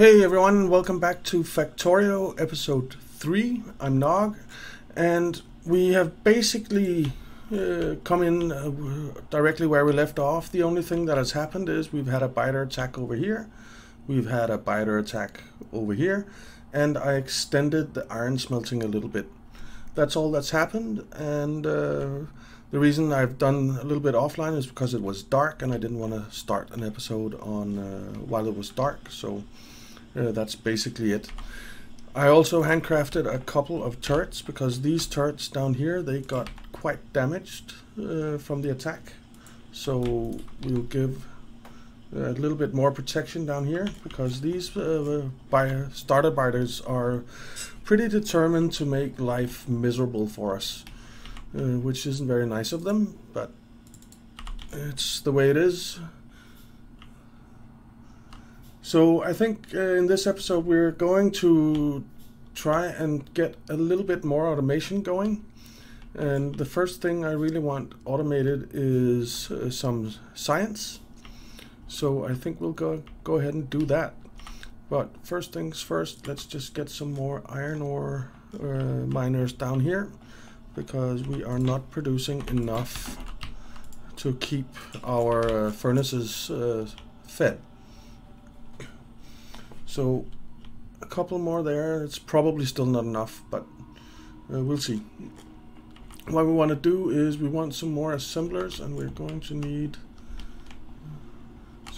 Hey everyone, welcome back to Factorio episode 3. I'm Nog, and we have basically uh, come in uh, directly where we left off. The only thing that has happened is we've had a biter attack over here, we've had a biter attack over here, and I extended the iron smelting a little bit. That's all that's happened, and uh, the reason I've done a little bit offline is because it was dark and I didn't want to start an episode on uh, while it was dark. So uh, that's basically it. I also handcrafted a couple of turrets because these turrets down here they got quite damaged uh, from the attack. So we'll give a little bit more protection down here because these uh, starter biters are pretty determined to make life miserable for us uh, which isn't very nice of them, but it's the way it is. So I think uh, in this episode we're going to try and get a little bit more automation going. And the first thing I really want automated is uh, some science. So I think we'll go go ahead and do that. But first things first, let's just get some more iron ore uh, miners down here because we are not producing enough to keep our uh, furnaces uh, fed. So a couple more there. It's probably still not enough, but uh, we'll see. What we want to do is we want some more assemblers and we're going to need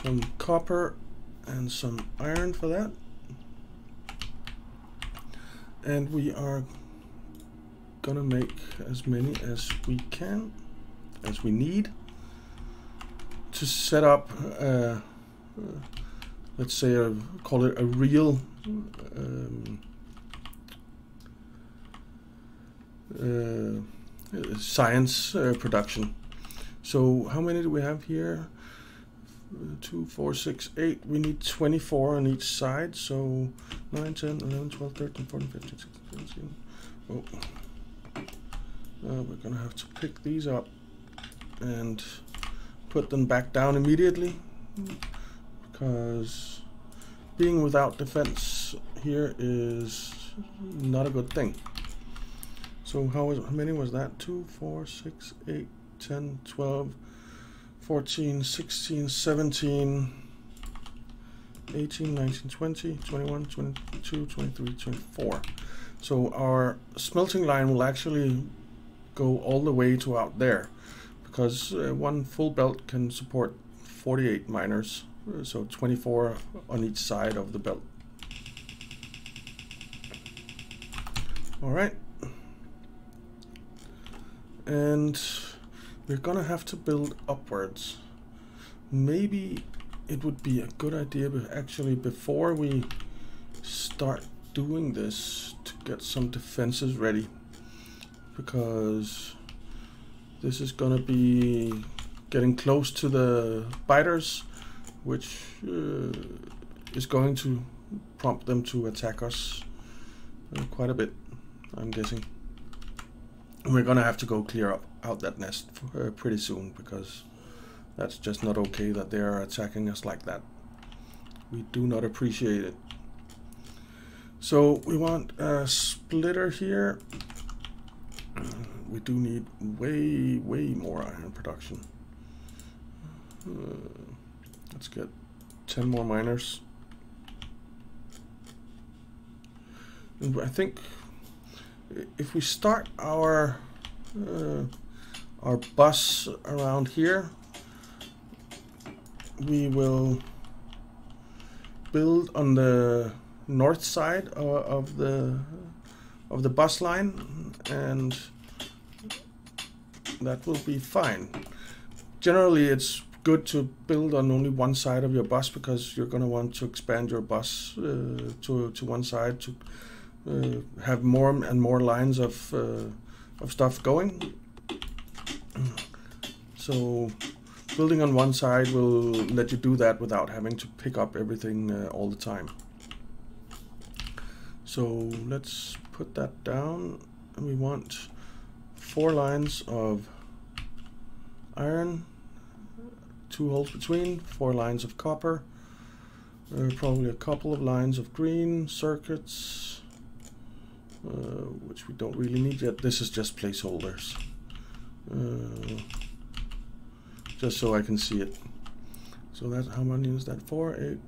some copper and some iron for that. And we are gonna make as many as we can, as we need, to set up, uh, uh, let's say, a, call it a real um, uh, science uh, production. So how many do we have here? Two, four, six, eight. We need 24 on each side. So 9, 10, 11, 12, 13, 14, 15, 16, 17. Oh. Uh, we're gonna have to pick these up and put them back down immediately because being without defense here is not a good thing. So how, was, how many was that? 2, 4, 6, 8, 10, 12, 14, 16, 17, 18, 19, 20, 21, 22, 23, 24. So our smelting line will actually go all the way to out there because uh, one full belt can support 48 miners, so 24 on each side of the belt. All right. And we're gonna have to build upwards. Maybe it would be a good idea but actually before we start doing this to get some defenses ready because this is gonna be getting close to the biters which uh, is going to prompt them to attack us uh, quite a bit I'm guessing. And we're gonna have to go clear up out that nest for, uh, pretty soon because that's just not okay that they are attacking us like that. We do not appreciate it. So we want a splitter here. We do need way, way more iron production. Uh, let's get 10 more miners. I think if we start our uh, our bus around here, we will build on the north side of, of the of the bus line and that will be fine. Generally it's good to build on only one side of your bus because you're going to want to expand your bus uh, to, to one side to uh, have more and more lines of, uh, of stuff going. So building on one side will let you do that without having to pick up everything uh, all the time. So let's put that down and we want four lines of iron two holes between four lines of copper Uh, probably a couple of lines of green circuits, uh, which we don't really need yet. This is just placeholders. Uh, just so I can see it. So that's how many is that? 4, 8,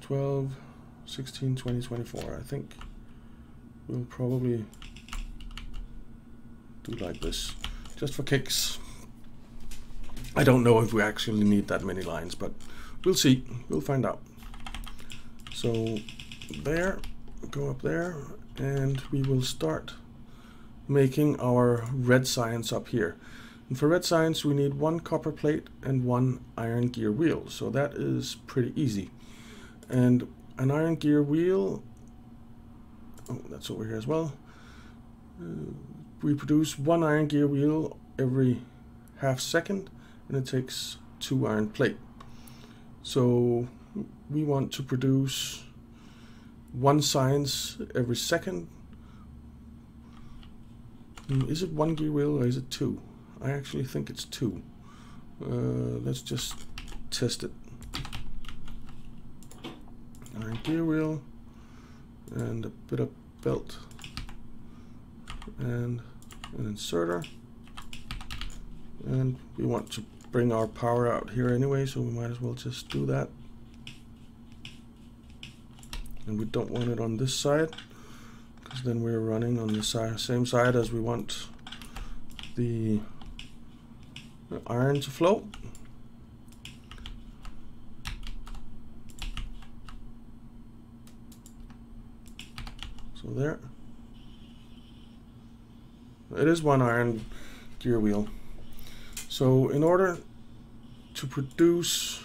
12, 16, 20, 24. I think we'll probably do like this, just for kicks. I don't know if we actually need that many lines, but we'll see. We'll find out. So there, go up there, and we will start making our red science up here. And for red science, we need one copper plate and one iron gear wheel. So that is pretty easy. And an iron gear wheel, oh, that's over here as well. Uh, we produce one iron gear wheel every half second, and it takes two iron plate. So we want to produce one science every second. Hmm, is it one gear wheel or is it two? I actually think it's two. Uh, let's just test it. Iron gear wheel and a bit of belt and an inserter and we want to bring our power out here anyway so we might as well just do that. And we don't want it on this side because then we're running on the side, same side as we want the iron to flow. So there. It is one iron gear wheel so in order to produce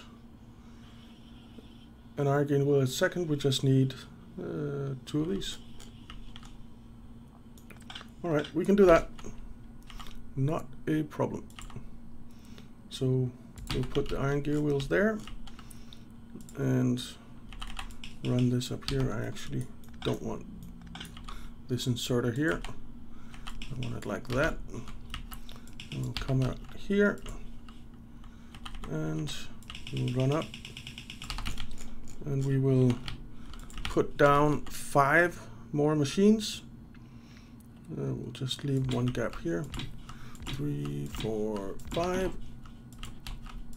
an iron gear wheel a second we just need uh, two of these. All right we can do that. Not a problem. So we'll put the iron gear wheels there and run this up here. I actually don't want this inserter here. I want it like that. We'll come out here and we'll run up and we will put down five more machines. Uh, we'll just leave one gap here. Three, four, five.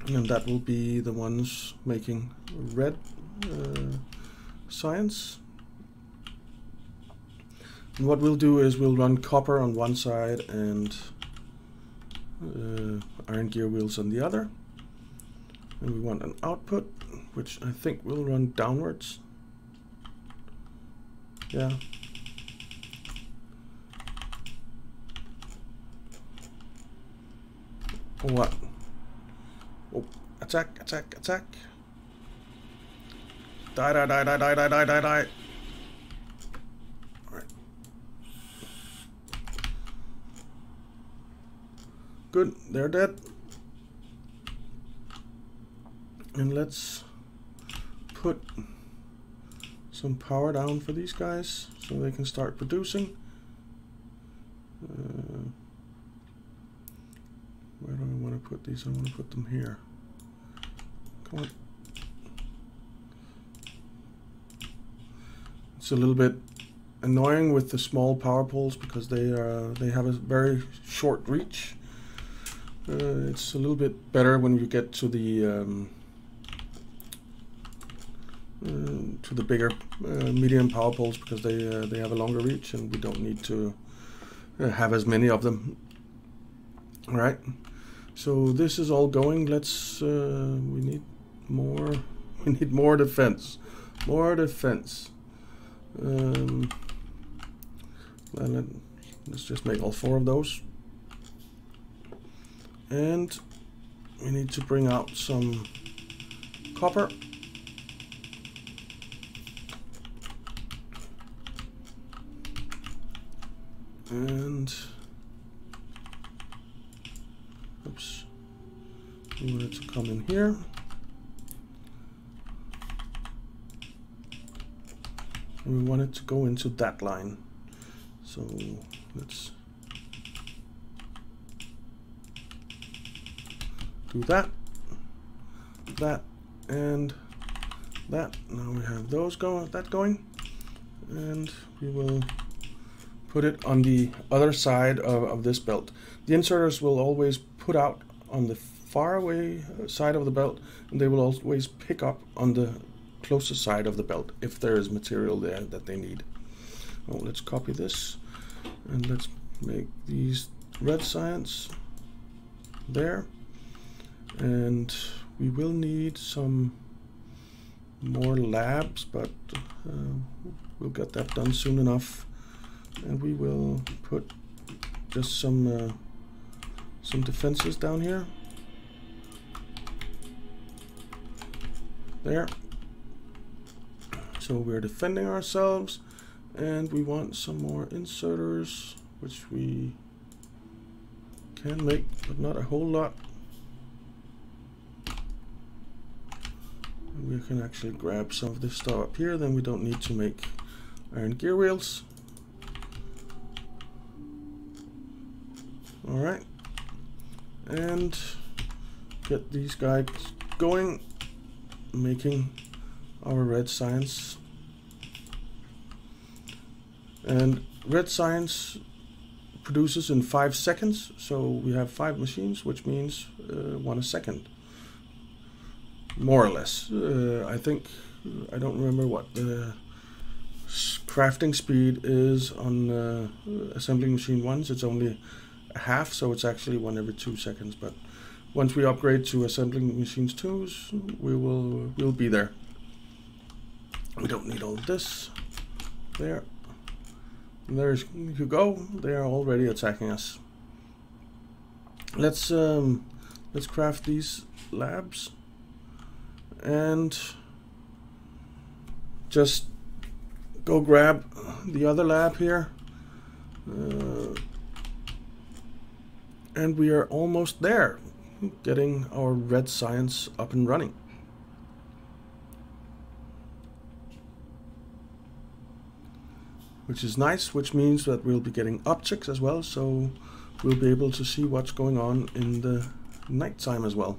And that will be the ones making red uh, science. And what we'll do is we'll run copper on one side and Uh, iron gear wheels on the other. And we want an output, which I think will run downwards. Yeah. What? Oh, attack, attack, attack. Die, die, die, die, die, die, die, die, die. Good, they're dead. And let's put some power down for these guys so they can start producing. Uh, where do I want to put these? I want to put them here. Come on. It's a little bit annoying with the small power poles because they are they have a very short reach uh, it's a little bit better when you get to the um, uh, to the bigger uh, medium power poles because they uh, they have a longer reach and we don't need to uh, have as many of them. All right, so this is all going. Let's we need more. We need more defense. More defense. Um, well, let's just make all four of those and we need to bring out some copper. And oops we want it to come in here. And we want it to go into that line. So let's do that, that, and that. Now we have those going, that going, and we will put it on the other side of, of this belt. The inserters will always put out on the far away side of the belt, and they will always pick up on the closest side of the belt if there is material there that they need. Oh, let's copy this, and let's make these red science there, and we will need some more labs, but uh, we'll get that done soon enough. And we will put just some uh, some defenses down here. There. So we're defending ourselves and we want some more inserters which we can make but not a whole lot we can actually grab some of this stuff up here then we don't need to make iron gear wheels. All right and get these guys going making our red science. And red science produces in five seconds so we have five machines which means uh, one a second more or less. Uh, I think I don't remember what the crafting speed is on uh, assembling machine ones. It's only half, so it's actually one every two seconds. But once we upgrade to assembling machines twos, we will we'll be there. We don't need all this. There. There's you go. They are already attacking us. Let's um, let's craft these labs and just go grab the other lab here. Uh, and we are almost there getting our red science up and running. Which is nice which means that we'll be getting optics as well so we'll be able to see what's going on in the nighttime as well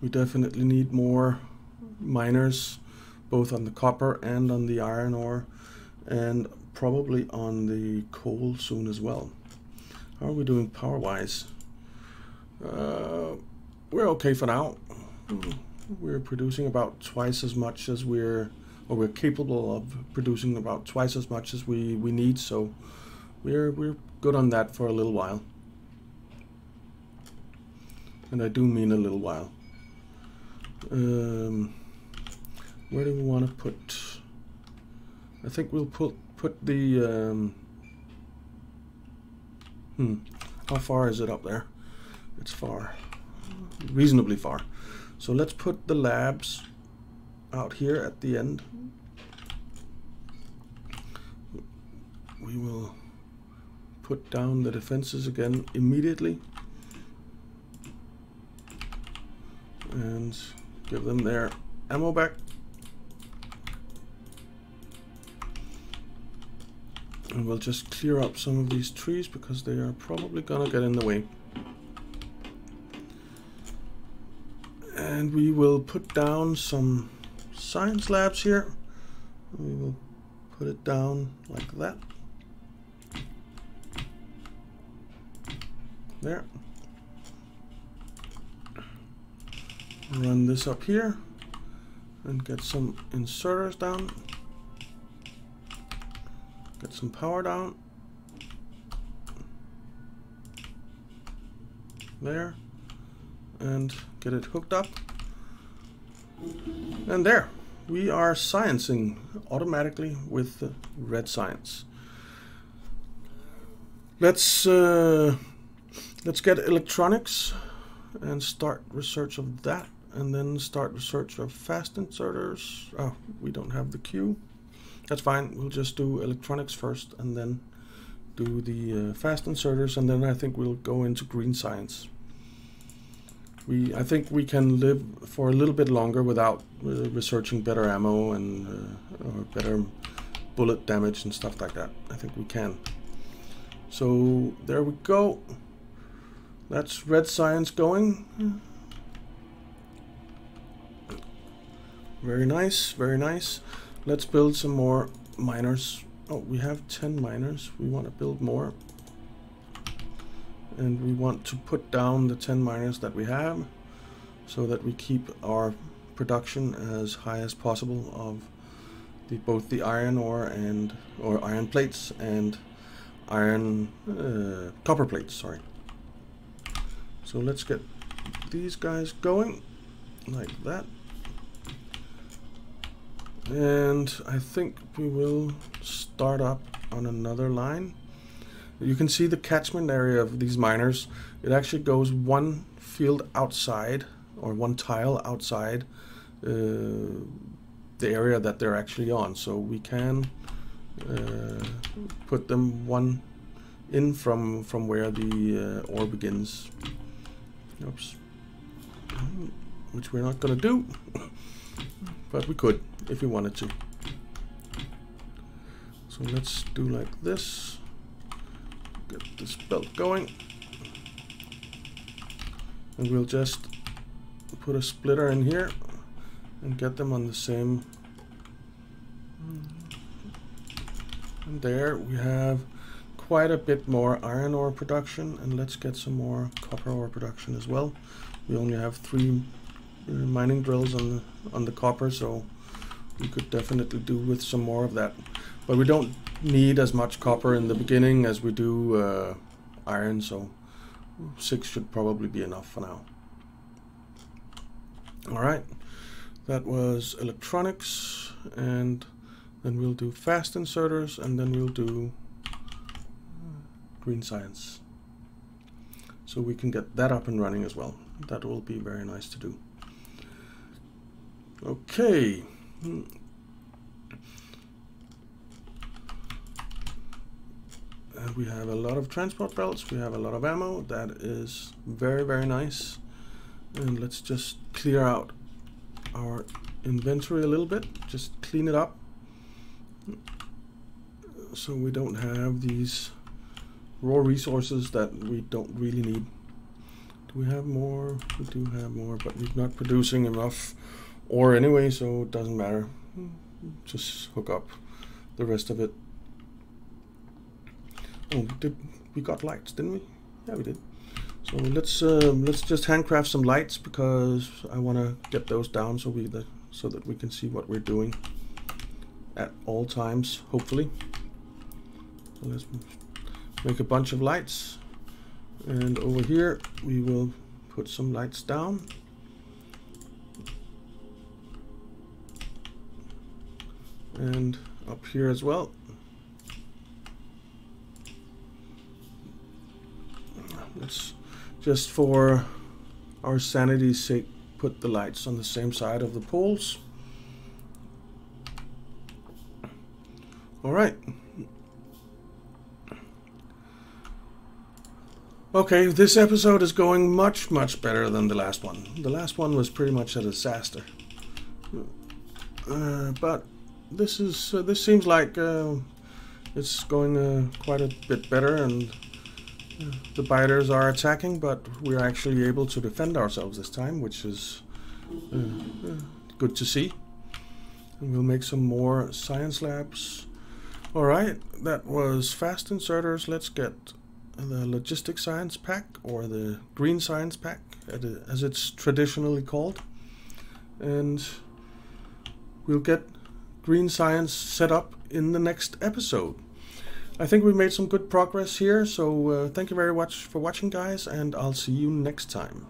we definitely need more miners both on the copper and on the iron ore and probably on the coal soon as well. How are we doing power wise? Uh, we're okay for now. We're producing about twice as much as we're or we're capable of producing about twice as much as we, we need so we're we're good on that for a little while. And I do mean a little while. Um, where do we want to put? I think we'll put put the. Um, hmm. How far is it up there? It's far, reasonably far. So let's put the labs out here at the end. We will put down the defenses again immediately. And Give them their ammo back. And we'll just clear up some of these trees because they are probably gonna get in the way. And we will put down some science labs here. We will put it down like that. There. Run this up here and get some inserters down get some power down there and get it hooked up. And there we are sciencing automatically with red science. Let's uh, let's get electronics and start research of that and then start the search of fast inserters. Oh, we don't have the queue. That's fine. We'll just do electronics first and then do the uh, fast inserters and then I think we'll go into green science. We, I think we can live for a little bit longer without uh, researching better ammo and uh, better bullet damage and stuff like that. I think we can. So there we go. That's red science going. Very nice, very nice. Let's build some more miners. Oh, we have 10 miners. We want to build more. And we want to put down the 10 miners that we have so that we keep our production as high as possible of the, both the iron ore and or iron plates and iron uh, copper plates sorry so let's get these guys going like that and I think we will start up on another line. You can see the catchment area of these miners. It actually goes one field outside or one tile outside uh, the area that they're actually on. So we can uh, put them one in from from where the uh, ore begins. Oops. Which we're not gonna do but we could if we wanted to. So let's do like this. Get this belt going. And we'll just put a splitter in here and get them on the same. And there we have quite a bit more iron ore production and let's get some more copper ore production as well. We only have three mining drills on the on the copper so we could definitely do with some more of that. But we don't need as much copper in the beginning as we do uh, iron so six should probably be enough for now. All right. That was electronics and then we'll do fast inserters and then we'll do green science. So we can get that up and running as well. That will be very nice to do okay. And we have a lot of transport belts. We have a lot of ammo. That is very very nice. And let's just clear out our inventory a little bit. Just clean it up. So we don't have these raw resources that we don't really need. Do we have more? We do have more but we're not producing enough ore anyway so it doesn't matter. Just hook up the rest of it. Oh did we got lights didn't we? Yeah we did. So let's uh, let's just handcraft some lights because I want to get those down so we so that we can see what we're doing at all times, hopefully. So let's make a bunch of lights, and over here we will put some lights down. Up here as well. Let's just for our sanity's sake, put the lights on the same side of the poles. All right. Okay, this episode is going much, much better than the last one. The last one was pretty much a disaster. Uh, but this is uh, this seems like uh, it's going uh, quite a bit better and the biters are attacking, but we're actually able to defend ourselves this time, which is uh, uh, good to see. And we'll make some more science labs. Alright, that was fast inserters. Let's get the logistic science pack, or the green science pack, as it's traditionally called. And we'll get green science set up in the next episode. I think we made some good progress here, so uh, thank you very much for watching guys, and I'll see you next time.